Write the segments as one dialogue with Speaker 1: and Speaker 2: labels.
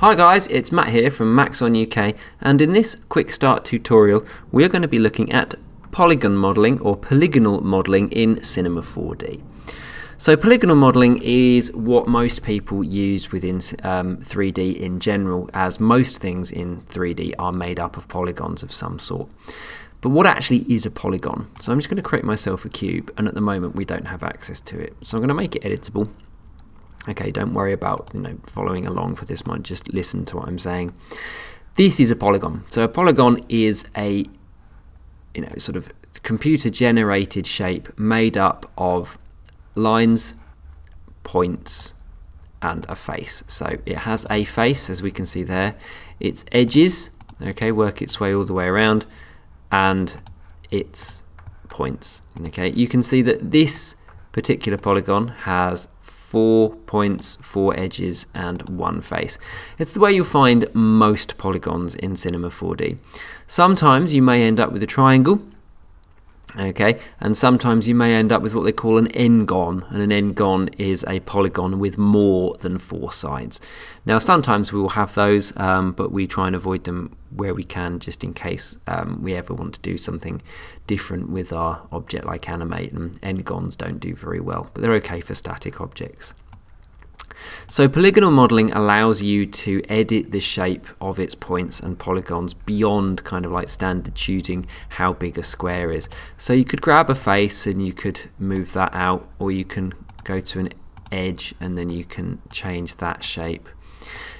Speaker 1: Hi guys, it's Matt here from Maxon UK and in this quick start tutorial we are going to be looking at polygon modelling or polygonal modelling in Cinema 4D. So polygonal modelling is what most people use within um, 3D in general as most things in 3D are made up of polygons of some sort. But what actually is a polygon? So I'm just going to create myself a cube and at the moment we don't have access to it. So I'm going to make it editable Okay, don't worry about you know following along for this one. Just listen to what I'm saying. This is a polygon. So a polygon is a you know sort of computer generated shape made up of lines, points, and a face. So it has a face, as we can see there. Its edges, okay, work its way all the way around, and its points. Okay, you can see that this particular polygon has four points, four edges, and one face. It's the way you'll find most polygons in Cinema 4D. Sometimes you may end up with a triangle, okay, and sometimes you may end up with what they call an n-gon, and an n-gon is a polygon with more than four sides. Now sometimes we will have those, um, but we try and avoid them where we can just in case um, we ever want to do something different with our object like animate and n-gons don't do very well but they're okay for static objects. So polygonal modeling allows you to edit the shape of its points and polygons beyond kind of like standard choosing how big a square is. So you could grab a face and you could move that out or you can go to an edge and then you can change that shape.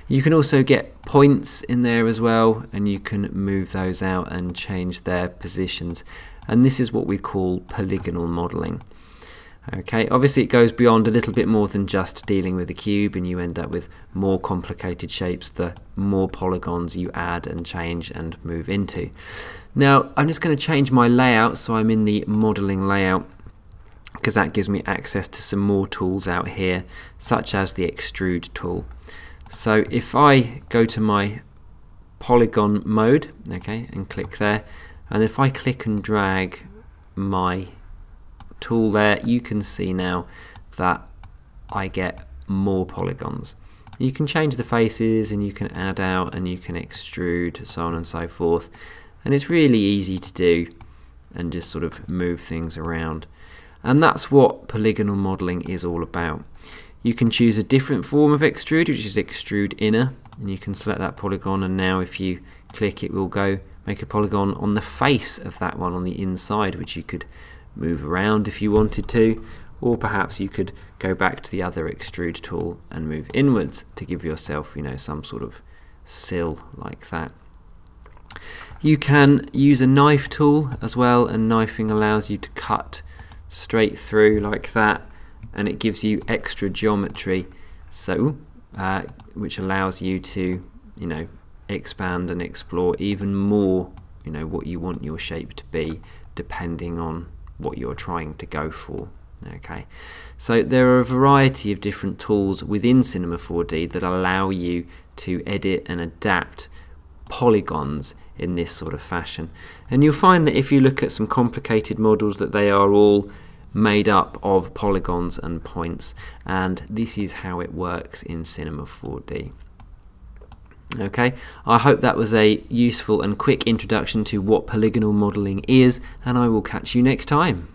Speaker 1: You can also get points in there as well and you can move those out and change their positions and this is what we call polygonal modeling. Okay, obviously it goes beyond a little bit more than just dealing with a cube and you end up with more complicated shapes the more polygons you add and change and move into. Now I'm just going to change my layout so I'm in the modeling layout because that gives me access to some more tools out here such as the extrude tool. So if I go to my polygon mode, okay, and click there, and if I click and drag my tool there, you can see now that I get more polygons. You can change the faces and you can add out and you can extrude, so on and so forth. And it's really easy to do and just sort of move things around. And that's what polygonal modeling is all about. You can choose a different form of extrude, which is extrude inner, and you can select that polygon and now if you click it will go make a polygon on the face of that one on the inside, which you could move around if you wanted to, or perhaps you could go back to the other extrude tool and move inwards to give yourself, you know, some sort of sill like that. You can use a knife tool as well, and knifing allows you to cut straight through like that and it gives you extra geometry so uh, which allows you to you know expand and explore even more you know what you want your shape to be depending on what you're trying to go for okay so there are a variety of different tools within Cinema 4D that allow you to edit and adapt polygons in this sort of fashion and you'll find that if you look at some complicated models that they are all made up of polygons and points and this is how it works in Cinema 4D. Okay, I hope that was a useful and quick introduction to what polygonal modelling is and I will catch you next time.